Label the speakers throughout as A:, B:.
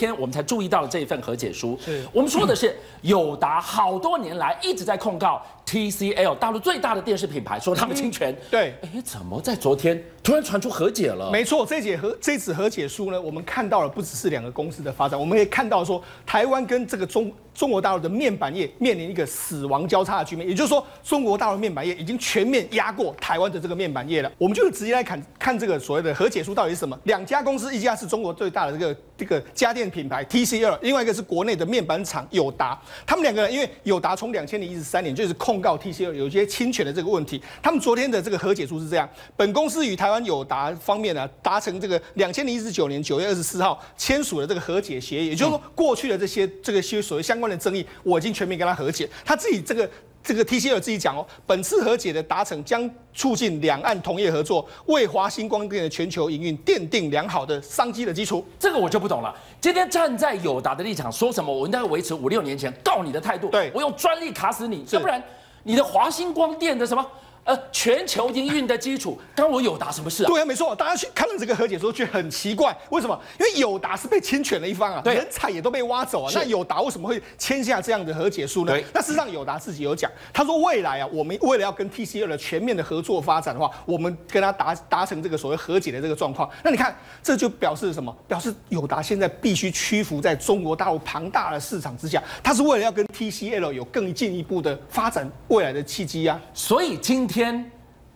A: 天我们才注意到了这一份和解书。
B: 是
A: 我们说的是友达好多年来一直在控告 TCL 大陆最大的电视品牌，说他们侵权。
B: 对，
A: 哎，怎么在昨天突然传出和解了？
B: 没错，这解和这次和解书呢，我们看到了不只是两个公司的发展，我们也看到说台湾跟这个中中国大陆的面板业面临一个死亡交叉的局面，也就是说中国大陆面板业已经全面压过台湾的这个面板业了。我们就是直接来看看这个所谓的和解书到底是什么。两家公司，一家是中国最大的这个这个家电品牌 TCL，另外一个是国内的面板厂友达。他们两个人因为友达从两千零一十三年就是控告 TCL 有一些侵权的这个问题，他们昨天的这个和解书是这样：本公司与台湾友达方面呢达成这个两千零一十九年九月二十四号签署了这个和解协议，也就是说过去的这些这个些所谓相关的争议，我已经全面跟他和解。他自己这个。这个 TCL 自己讲哦，本次和解的达成将促进两岸同业合作，为华星光电的全球营运奠定良好的商机的基础。
A: 这个我就不懂了。今天站在友达的立场说什么，我应该维持五六年前告你的态度。
B: 对
A: 我用专利卡死你，要不然你的华星光电的什么？呃，全球营运的基础，跟我友达什么事啊？
B: 对啊，没错，大家去看了这个和解书，觉得很奇怪，为什么？因为友达是被侵权的一方啊，
A: 对
B: 人才也都被挖走啊，那友达为什么会签下这样的和解书呢
A: 对？
B: 那事实上，友达自己有讲，他说未来啊，我们为了要跟 TCL 的全面的合作发展的话，我们跟他达达成这个所谓和解的这个状况。那你看，这就表示什么？表示友达现在必须屈服在中国大陆庞大的市场之下，他是为了要跟 TCL 有更进一步的发展未来的契机啊。
A: 所以今天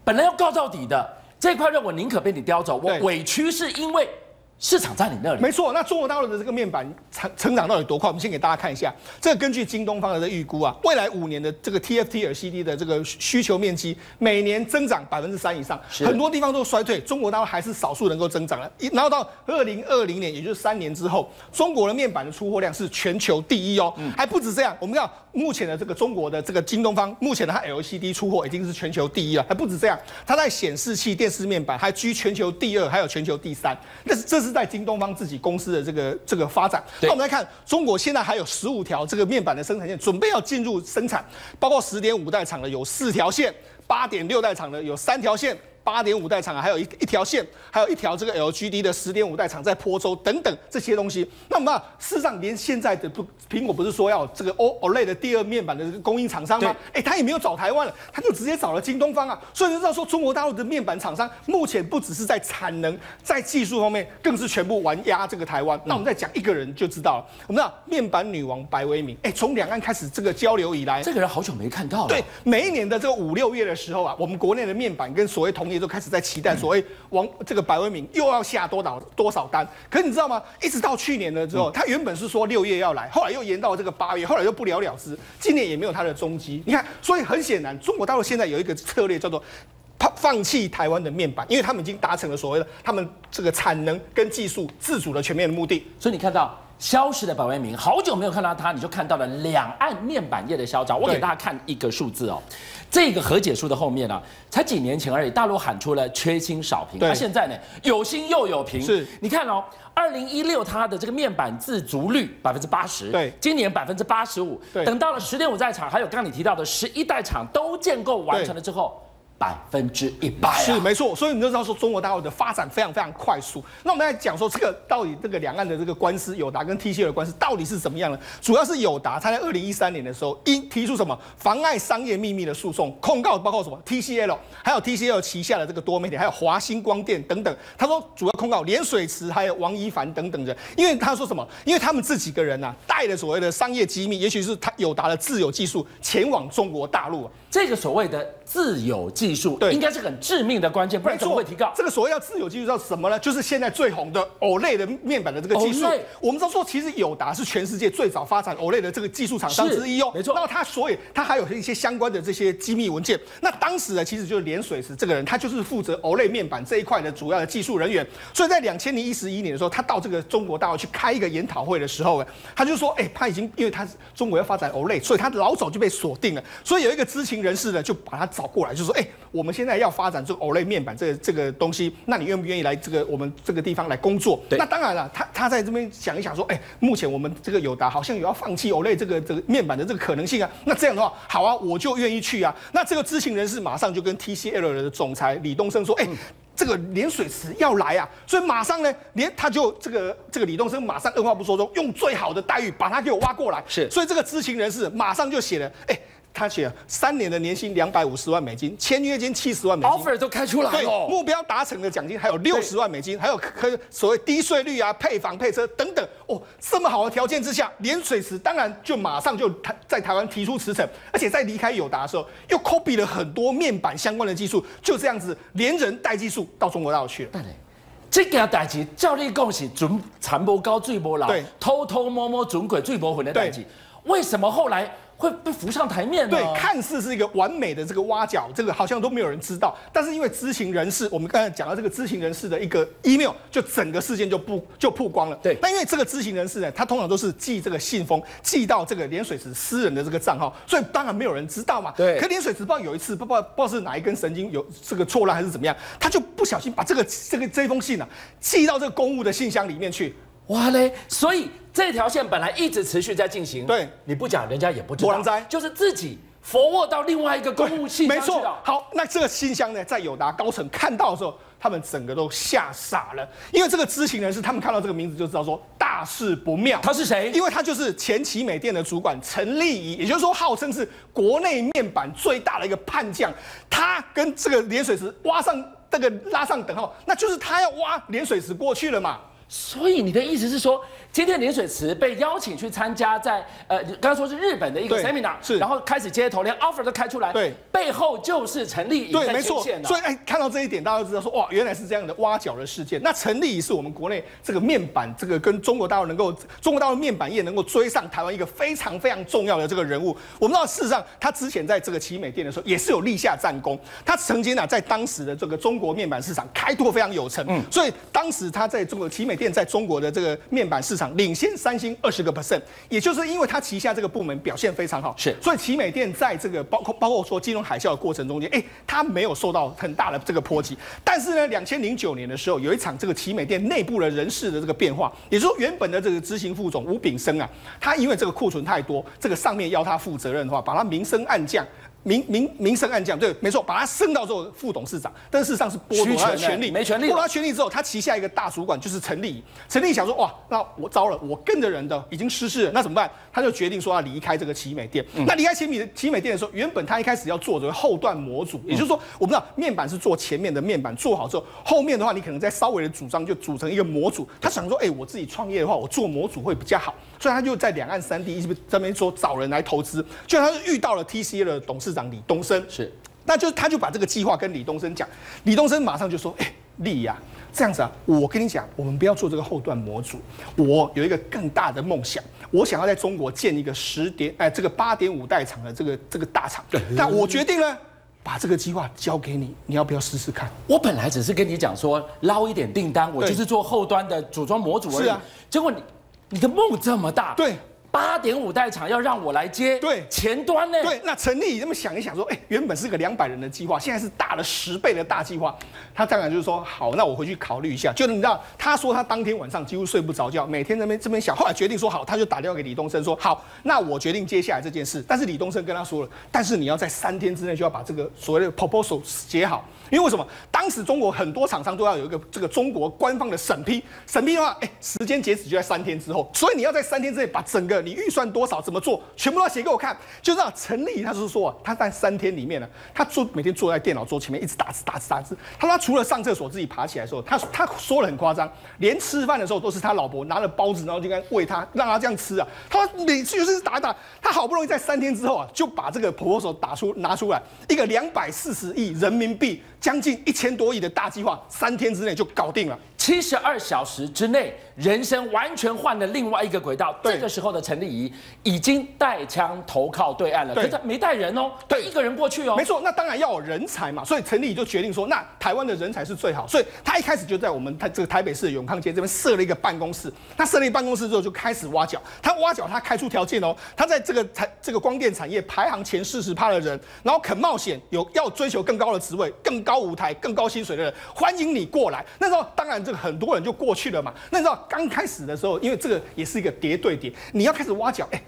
A: 本来要告到底的这块肉，我宁可被你叼走，我委屈是因为市场在你那里。
B: 没错，那中国大陆的这个面板成成长到底多快？我们先给大家看一下，这个根据京东方的这预估啊，未来五年的这个 TFT LCD 的这个需求面积每年增长百分之三以上，很多地方都衰退，中国大陆还是少数能够增长了。一然后到二零二零年，也就是三年之后，中国的面板的出货量是全球第一哦，还不止这样。我们看目前的这个中国的这个京东方，目前的它 LCD 出货已经是全球第一了，还不止这样，它在显示器、电视面板还居全球第二，还有全球第三。这是这是在京东方自己公司的这个这个发展。那我们来看，中国现在还有十五条这个面板的生产线准备要进入生产，包括十点五代厂的有四条线，八点六代厂的有三条线。八点五代厂啊，还有一一条线，还有一条这个 LGD 的十点五代厂在坡州等等这些东西。那么事实上，连现在的不苹果不是说要这个 O OLED 的第二面板的这个供应厂商吗？哎，他也没有找台湾了，他就直接找了京东方啊。所以就知道说，中国大陆的面板厂商目前不只是在产能，在技术方面，更是全部玩压这个台湾。那我们再讲一个人就知道了。我们知道面板女王白维明，哎，从两岸开始这个交流以来，
A: 这个人好久没看到了。
B: 对，每一年的这个五六月的时候啊，我们国内的面板跟所谓同业都开始在期待所谓王这个百威明又要下多少多少单。可是你知道吗？一直到去年了之后，他原本是说六月要来，后来又延到这个八月，后来又不了了之，今年也没有他的踪迹。你看，所以很显然，中国大陆现在有一个策略叫做。放放弃台湾的面板，因为他们已经达成了所谓的他们这个产能跟技术自主的全面的目的。
A: 所以你看到消失的百威明，好久没有看到他，你就看到了两岸面板业的嚣张。我给大家看一个数字哦，这个和解书的后面呢、才几年前而已，大陆喊出了缺芯少屏，
B: 对
A: 那现在呢有芯又有屏。
B: 是，
A: 你看哦。二零一六，它的这个面板自足率百分之八十，
B: 对
A: 今年百分之八十五，
B: 对
A: 等到了十点五代厂，还有刚刚你提到的十一代厂都建构完成了之后，百分之一百、啊，
B: 是没错，所以你就知道说中国大陆的发展非常非常快速。那我们来讲说这个到底这个两岸的这个官司，友达跟 TCL 的官司到底是怎么样呢？主要是友达他在二零一三年的时候，因提出什么妨碍商业秘密的诉讼，控告包括什么 TCL，还有 TCL 旗下的这个多媒体，还有华星光电等等。他说主要控告连水池还有王一凡等等人，因为他说什么？因为他们这几个人呐、啊，带了所谓的商业机密，也许是他友达的自有技术前往中国大陆啊。
A: 这个所谓的自有技术，
B: 对
A: 应该是很致命的关键，不然怎么会提高？
B: 这个所谓要自有技术叫什么呢？就是现在最红的 OLED 的面板的这个技术。我们知道说，其实友达是全世界最早发展 OLED 的这个技术厂商之一哦。
A: 是没错
B: 那它所以它还有一些相关的这些机密文件。那当时呢，其实就是连水池这个人，他就是负责 OLED 面板这一块的主要的技术人员。所以在两千零一十一年的时候，他到这个中国大陆去开一个研讨会的时候，哎，他就说，哎，他已经因为他是中国要发展 OLED，所以他老早就被锁定了。所以有一个知情人士呢，就把他找过来，就说，哎，我们现在要发展这个 OLED 面板这个这个东西，那你愿不愿意来这个我们这个地方来工作？
A: 对
B: 那当然了，他他在这边想一想说，哎，目前我们这个友达好像有要放弃 OLED 这个这个面板的这个可能性啊。那这样的话，好啊，我就愿意去啊。那这个知情人士马上就跟 TCL 的总裁李东生说，哎。这个连水池要来啊，所以马上呢，连他就这个这个李东生马上二话不说中，用最好的待遇把他给我挖过来。
A: 是，
B: 所以这个知情人士马上就写了，哎。他写三年的年薪两百五十万美金，签约金七十万美金
A: ，offer 都开出来了。
B: 目标达成的奖金还有六十万美金，还有可所谓低税率啊、配房配车等等。哦，这么好的条件之下，连水池当然就马上就台在台湾提出辞呈，而且在离开友达的时候，又 copy 了很多面板相关的技术，就这样子连人带技术到中国大陆去了。
A: 这件代志，照你讲是准残波高、最波老，偷偷摸摸、准鬼最波魂的代志，为什么后来？会被浮上台面
B: 对，看似是一个完美的这个挖角，这个好像都没有人知道。但是因为知情人士，我们刚才讲到这个知情人士的一个 email，就整个事件就不就曝光了。
A: 对，
B: 但因为这个知情人士呢，他通常都是寄这个信封，寄到这个连水池私人的这个账号，所以当然没有人知道嘛。
A: 对。
B: 可连水池不知道有一次，不知道不知道是哪一根神经有这个错乱还是怎么样，他就不小心把这个这个这封信呢寄到这个公务的信箱里面去。
A: 哇嘞！所以这条线本来一直持续在进行，
B: 对，
A: 你不讲，人家也不知道。就是自己佛握到另外一个公务信
B: 箱。没错。好，那这个信箱呢，在友达高层看到的时候，他们整个都吓傻了，因为这个知情人士，他们看到这个名字就知道说大事不妙。
A: 他是谁？
B: 因为他就是前奇美店的主管陈立仪，也就是说号称是国内面板最大的一个叛将。他跟这个连水池挖上这个拉上等号，那就是他要挖连水池过去了嘛。
A: 所以你的意思是说？今天林水池被邀请去参加，在呃，刚刚说是日本的一个 seminar，
B: 是，
A: 然后开始接头，连 offer 都开出来，
B: 对，
A: 背后就是陈立仪
B: 对，没错，所以哎，看到这一点，大家都知道说，哇，原来是这样的挖角的事件。那陈立仪是我们国内这个面板，这个跟中国大陆能够，中国大陆面板业能够追上台湾一个非常非常重要的这个人物。我们知道，事实上他之前在这个奇美店的时候，也是有立下战功。他曾经啊，在当时的这个中国面板市场开拓非常有成，嗯，所以当时他在中国奇美店在中国的这个面板市场领先三星。二十个 percent，也就是因为它旗下这个部门表现非常好，
A: 是，
B: 所以奇美店在这个包括包括说金融海啸的过程中间，哎，它没有受到很大的这个波及。但是呢，两千零九年的时候，有一场这个奇美店内部的人事的这个变化，也就是说，原本的这个执行副总吴炳生啊，他因为这个库存太多，这个上面要他负责任的话，把他名声暗降。名名名声暗降，对，没错，把他升到做副董事长，但事实上是剥夺他的权利，
A: 没权利。
B: 剥夺他权利之后，他旗下一个大主管就是陈立，陈立想说，哇，那我糟了，我跟着人的已经失势了，那怎么办？他就决定说要离开这个奇美店。那离开奇美奇美店的时候，原本他一开始要做这个后段模组，也就是说，我们知道面板是做前面的面板，做好之后，后面的话你可能再稍微的组装，就组成一个模组。他想说，哎，我自己创业的话，我做模组会比较好。所以他就在两岸三地一直这边说找人来投资，就他是遇到了 TCL 的董事长李东生，
A: 是，
B: 那就他就把这个计划跟李东生讲，李东生马上就说，哎，李呀，这样子啊，我跟你讲，我们不要做这个后段模组，我有一个更大的梦想，我想要在中国建一个十点，哎，这个八点五代厂的这个这个大厂，
A: 对，
B: 但我决定呢，把这个计划交给你，你要不要试试看？
A: 我本来只是跟你讲说捞一点订单，我就是做后端的组装模组而已，是啊，结果你。你的梦这么大，
B: 对。
A: 八点五代厂要让我来接，
B: 对
A: 前端呢？
B: 对，那陈立这么想一想说，哎，原本是个两百人的计划，现在是大了十倍的大计划。他当然就是说，好，那我回去考虑一下。就你知道，他说他当天晚上几乎睡不着觉，每天那边这边想。后来决定说好，他就打电话给李东生说，好，那我决定接下来这件事。但是李东生跟他说了，但是你要在三天之内就要把这个所谓的 proposal 写好，因为为什么？当时中国很多厂商都要有一个这个中国官方的审批，审批的话，哎，时间截止就在三天之后，所以你要在三天之内把整个你预算多少。怎么做？全部都要写给我看。就这样，陈立，他是说，他在三天里面呢，他坐每天坐在电脑桌前面，一直打字、打字、打字。他说，他除了上厕所自己爬起来的时候，他他说了很夸张，连吃饭的时候都是他老婆拿了包子，然后就该喂他，让他这样吃啊。他说每次就是打打，他好不容易在三天之后啊，就把这个婆婆手打出拿出来，一个两百四十亿人民币。将近一千多亿的大计划，三天之内就搞定了。
A: 七十二小时之内，人生完全换了另外一个轨道。这个时候的陈立仪已经带枪投靠对岸了，可是他没带人哦，对，一个人过去哦。
B: 没错，那当然要有人才嘛，所以陈立仪就决定说，那台湾的人才是最好，所以他一开始就在我们台这个台北市的永康街这边设了一个办公室。他设立办公室之后，就开始挖角。他挖角，他开出条件哦，他在这个产这个光电产业排行前四十趴的人，然后肯冒险，有要追求更高的职位，更高。高舞台更高薪水的人，欢迎你过来。那时候当然这个很多人就过去了嘛。那时候刚开始的时候，因为这个也是一个叠对叠，你要开始挖角，哎，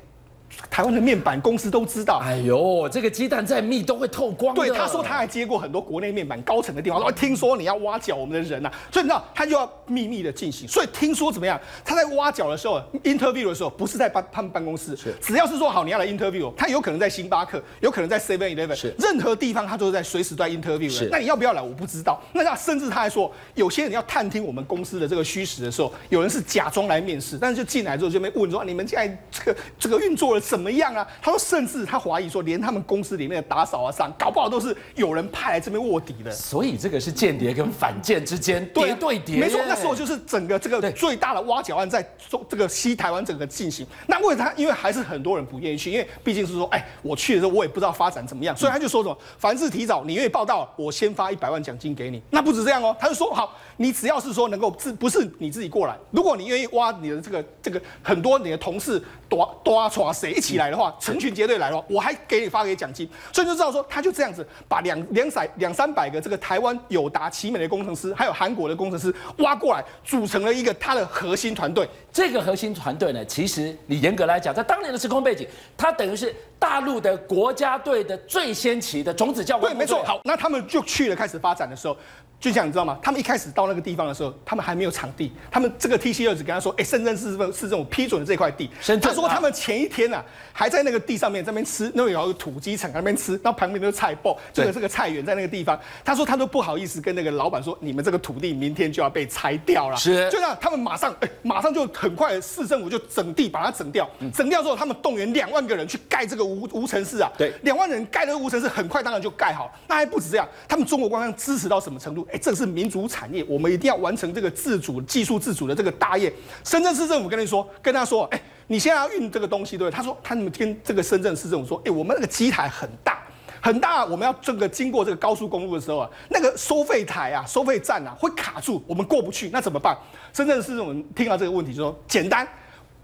B: 台湾的面板公司都知道。
A: 哎呦，这个鸡蛋再密都会透光。
B: 对，他说他还接过很多国内面板高层的电话，说听说你要挖角我们的人呐，所以你知道他就要秘密的进行。所以听说怎么样？他在挖角的时候，interview 的时候不是在办他们办公室，只要是说好你要来 interview，他有可能在星巴克，有可能在 Seven Eleven，任何地方他都是在随时在 interview。那你要不要来？我不知道。那他甚至他还说，有些人要探听我们公司的这个虚实的时候，有人是假装来面试，但是就进来之后就没问说你们现在这个这个运作的怎么样啊？他说，甚至他怀疑说，连他们公司里面的打扫啊上，搞不好都是有人派来这边卧底的。
A: 所以这个是间谍跟反间之间叠对叠。
B: 没错，那时候就是整个这个最大的挖角案在中这个西台湾整个进行。那为他，因为还是很多人不愿意去，因为毕竟是说，哎，我去的时候我也不知道发展怎么样，所以他就说什么，凡是提早你愿意报道，我先发一百万奖金给你。那不止这样哦，他就说好。你只要是说能够自不是你自己过来，如果你愿意挖你的这个这个很多你的同事多多抓谁一起来的话，成群结队来的话，我还给你发给奖金，所以就知道说他就这样子把两两百两三百个这个台湾友达奇美的工程师，还有韩国的工程师挖过来，组成了一个他的核心团队。
A: 这个核心团队呢，其实你严格来讲，在当年的时空背景，他等于是大陆的国家队的最先期的种子教官。
B: 对，没错。好，那他们就去了，开始发展的时候。就像你知道吗？他们一开始到那个地方的时候，他们还没有场地。他们这个 T C 二只跟他说：“哎，深圳市市政府批准了这块地。”他说他们前一天呐，还在那个地上面在那边吃，那边有个土鸡场那边吃，然后旁边都是菜包，这个这个菜园在那个地方。他说他都不好意思跟那个老板说：“你们这个土地明天就要被拆掉了。”
A: 是，
B: 就这样，他们马上哎，马上就很快，市政府就整地把它整掉。整掉之后，他们动员两万个人去盖这个无无城市啊。
A: 对，
B: 两万人盖的无城市很快当然就盖好。那还不止这样，他们中国官方支持到什么程度？哎，这是民族。产业，我们一定要完成这个自主、技术自主的这个大业。深圳市政府跟你说，跟他说，哎，你现在要运这个东西，对不对？他说，他们跟这个深圳市政府说，哎，我们那个机台很大，很大，我们要这个经过这个高速公路的时候啊，那个收费台啊、收费站啊会卡住，我们过不去，那怎么办？深圳市政府听到这个问题就说，简单，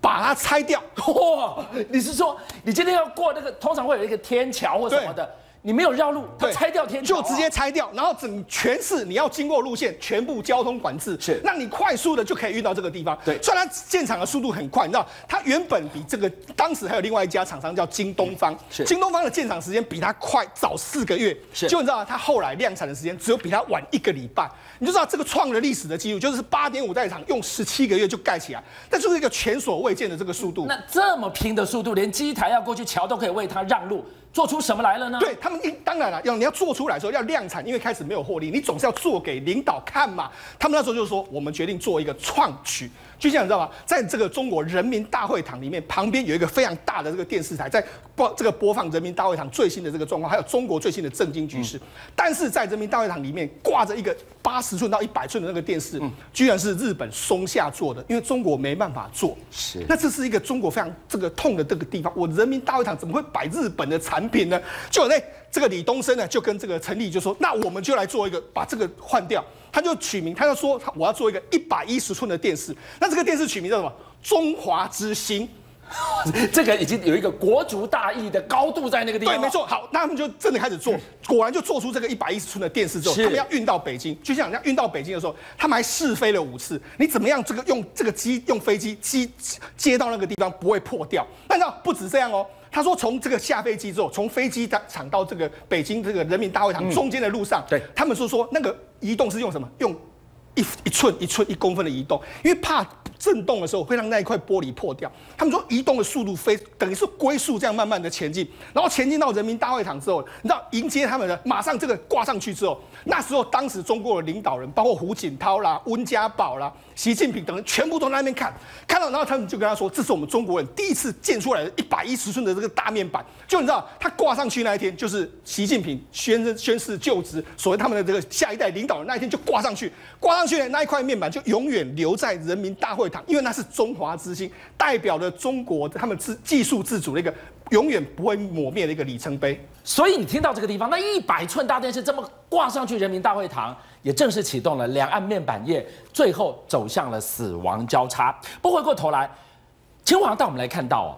B: 把它拆掉。
A: 哇，你是说，你今天要过那个，通常会有一个天桥或什么的？你没有绕路，他拆掉天
B: 桥，就直接拆掉，然后整全市你要经过路线全部交通管制，
A: 是
B: 让你快速的就可以运到这个地方。
A: 对，
B: 虽然建厂的速度很快，你知道，它原本比这个当时还有另外一家厂商叫京东方，
A: 是
B: 京东方的建厂时间比它快早四个月，
A: 是，
B: 就你知道它后来量产的时间只有比它晚一个礼拜，你就知道这个创了历史的记录，就是八点五代厂用十七个月就盖起来，那就是一个前所未见的这个速度。
A: 那这么拼的速度，连机台要过去桥都可以为它让路。做出什么来了呢？
B: 对他们，应当然了，要你要做出来时候要量产，因为开始没有获利，你总是要做给领导看嘛。他们那时候就是说，我们决定做一个创举。就像，你知道吗？在这个中国人民大会堂里面，旁边有一个非常大的这个电视台，在播这个播放人民大会堂最新的这个状况，还有中国最新的政经局势。但是在人民大会堂里面挂着一个八十寸到一百寸的那个电视，居然是日本松下做的，因为中国没办法做。
A: 是，
B: 那这是一个中国非常这个痛的这个地方。我人民大会堂怎么会摆日本的产品呢？就那这个李东升呢，就跟这个陈立就说，那我们就来做一个，把这个换掉。他就取名，他就说我要做一个一百一十寸的电视。那这个电视取名叫什么？中华之星。
A: 这个已经有一个国足大义的高度在那个地方。
B: 对，没错。好，那他们就真的开始做，果然就做出这个一百一十寸的电视之后，他们要运到北京。就像人家运到北京的时候，他们还试飞了五次。你怎么样？这个用这个机用飞机机接到那个地方不会破掉？但是不止这样哦。他说，从这个下飞机之后，从飞机场到这个北京这个人民大会堂中间的路上，
A: 对
B: 他们是说那个移动是用什么？用一一寸一寸一公分的移动，因为怕。震动的时候会让那一块玻璃破掉。他们说移动的速度飞等于是龟速这样慢慢的前进，然后前进到人民大会堂之后，你知道迎接他们的马上这个挂上去之后，那时候当时中国的领导人包括胡锦涛啦、温家宝啦、习近平等人全部都在那边看，看到然后他们就跟他说，这是我们中国人第一次建出来的一百一十寸的这个大面板。就你知道他挂上去那一天，就是习近平宣宣誓就职，所谓他们的这个下一代领导人那一天就挂上去，挂上去的那一块面板就永远留在人民大会。因为那是中华之星，代表了中国他们自技术自主的一个永远不会抹灭的一个里程碑。
A: 所以你听到这个地方，那一百寸大电视这么挂上去，人民大会堂也正式启动了两岸面板业，最后走向了死亡交叉。不回过头来，清华带我们来看到哦，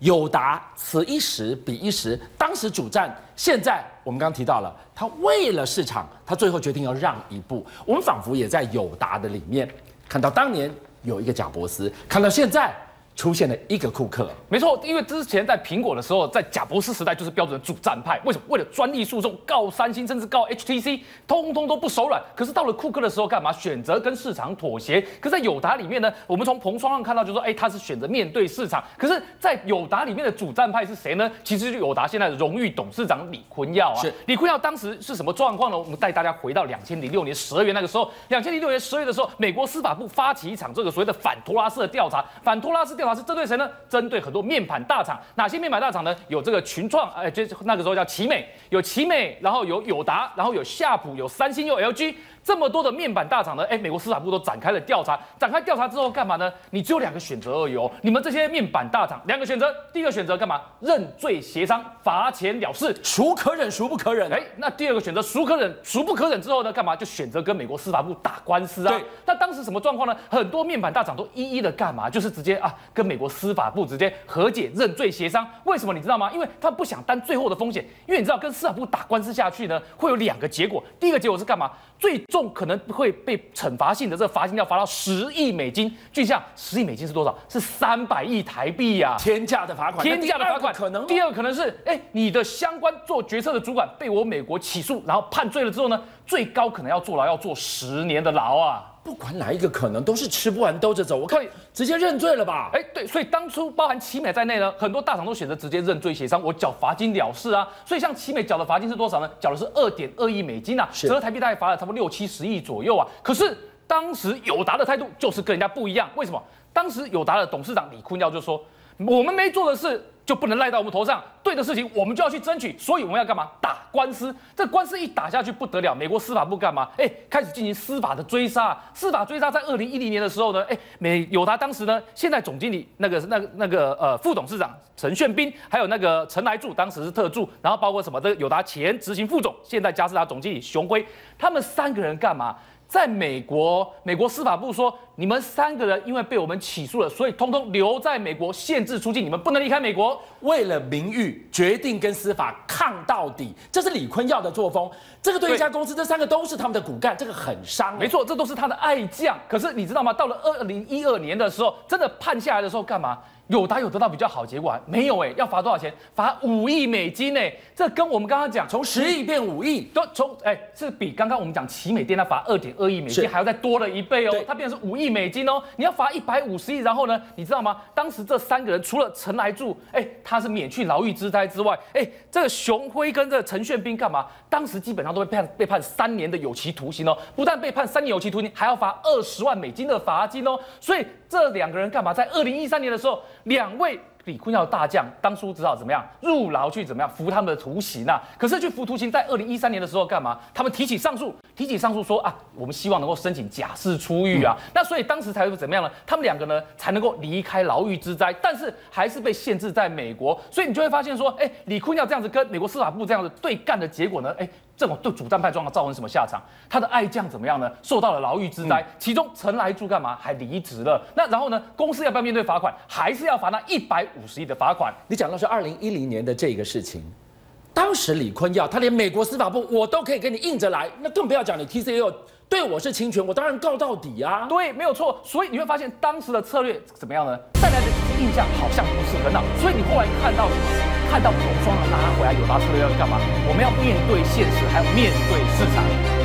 A: 友达此一时彼一时，当时主战，现在我们刚提到了，他为了市场，他最后决定要让一步。我们仿佛也在友达的里面看到当年。有一个贾伯斯，看到现在出现了一个库克，
C: 没错，因为之前在苹果的时候，在贾博士时代就是标准的主战派。为什么？为了专利诉讼告三星，甚至告 HTC，通通都不手软。可是到了库克的时候，干嘛？选择跟市场妥协。可在友达里面呢，我们从彭双上看到，就说，哎，他是选择面对市场。可是，在友达里面的主战派是谁呢？其实就友达现在的荣誉董事长李坤耀啊。
A: 是
C: 李坤耀当时是什么状况呢？我们带大家回到两千零六年十二月那个时候，两千零六年十二月的时候，美国司法部发起一场这个所谓的反托拉斯的调查。反托拉斯调查是针对谁呢？针对很多面板大厂，哪些面板大厂呢？有这个群创，哎，就那个时候叫奇美，有奇美，然后有友达，然后有夏普，有三星，有 LG。这么多的面板大厂呢？哎，美国司法部都展开了调查。展开调查之后干嘛呢？你只有两个选择而已哦。你们这些面板大厂，两个选择。第一个选择干嘛？认罪协商，罚钱了事，
A: 孰可忍孰不可忍？
C: 哎，那第二个选择孰可忍孰不可忍之后呢？干嘛？就选择跟美国司法部打官司啊。
A: 对。
C: 那当时什么状况呢？很多面板大厂都一一的干嘛？就是直接啊，跟美国司法部直接和解认罪协商。为什么你知道吗？因为他不想担最后的风险。因为你知道跟司法部打官司下去呢，会有两个结果。第一个结果是干嘛？最重可能会被惩罚性的这个罚金要罚到十亿美金。具象十亿美金是多少？是三百亿台币呀！
A: 天价的罚款，
C: 天价的罚款
A: 可能。
C: 第二个可能是，哎，你的相关做决策的主管被我美国起诉，然后判罪了之后呢，最高可能要坐牢，要坐十年的牢啊！
A: 不管哪一个可能，都是吃不完兜着走。我看直接认罪了吧？
C: 哎，对，所以当初包含奇美在内呢，很多大厂都选择直接认罪协商，我缴罚金了事啊。所以像奇美缴的罚金是多少呢？缴的是二点二亿美金啊，折合台币大概罚了差不多六七十亿左右啊。可是当时友达的态度就是跟人家不一样，为什么？当时友达的董事长李坤耀就说：“我们没做的事。”就不能赖到我们头上，对的事情我们就要去争取，所以我们要干嘛？打官司。这官司一打下去不得了，美国司法部干嘛？哎，开始进行司法的追杀。司法追杀在二零一零年的时候呢，哎，美友达当时呢，现在总经理那个那那个呃副董事长陈炫斌，还有那个陈来柱，当时是特助，然后包括什么？这个友达前执行副总，现在嘉士达总经理熊辉，他们三个人干嘛？在美国，美国司法部说，你们三个人因为被我们起诉了，所以通通留在美国，限制出境，你们不能离开美国。
A: 为了名誉，决定跟司法抗到底，这是李坤耀的作风。这个对一家公司，这三个都是他们的骨干，这个很伤。
C: 没错，这都是他的爱将。可是你知道吗？到了二零一二年的时候，真的判下来的时候，干嘛？有打有得到比较好结果，没有哎，要罚多少钱？罚五亿美金哎，这跟我们刚刚讲
A: 从十亿变五亿，
C: 都从哎，是比刚刚我们讲奇美店他罚二点二亿美金还要再多了一倍哦，它变成是五亿美金哦，你要罚一百五十亿，然后呢，你知道吗？当时这三个人除了陈来柱，哎，他是免去牢狱之灾之外，哎，这个熊辉跟这个陈炫斌干嘛？当时基本上都被判被判三年的有期徒刑哦，不但被判三年有期徒刑，还要罚二十万美金的罚金哦，所以这两个人干嘛？在二零一三年的时候。两位李坤耀大将当初只好怎么样入牢去怎么样服他们的徒刑啊？可是去服徒刑，在二零一三年的时候干嘛？他们提起上诉，提起上诉说啊，我们希望能够申请假释出狱啊。那所以当时才会怎么样呢？他们两个呢才能够离开牢狱之灾，但是还是被限制在美国。所以你就会发现说，哎，李坤耀这样子跟美国司法部这样子对干的结果呢，哎。这种对主战派状况造成什么下场？他的爱将怎么样呢？受到了牢狱之灾，其中陈来柱干嘛还离职了？那然后呢？公司要不要面对罚款？还是要罚那一百五十亿的罚款？
A: 你讲到是二零一零年的这个事情，当时李坤耀他连美国司法部我都可以给你硬着来，那更不要讲你 TCL 对我是侵权，我当然告到底啊！
C: 对，没有错。所以你会发现当时的策略怎么样呢？带来的印象好像不是很好。所以你后来看到什么？看到红双拿回来，有他策略要干嘛？我们要面对现实，还要面对市场。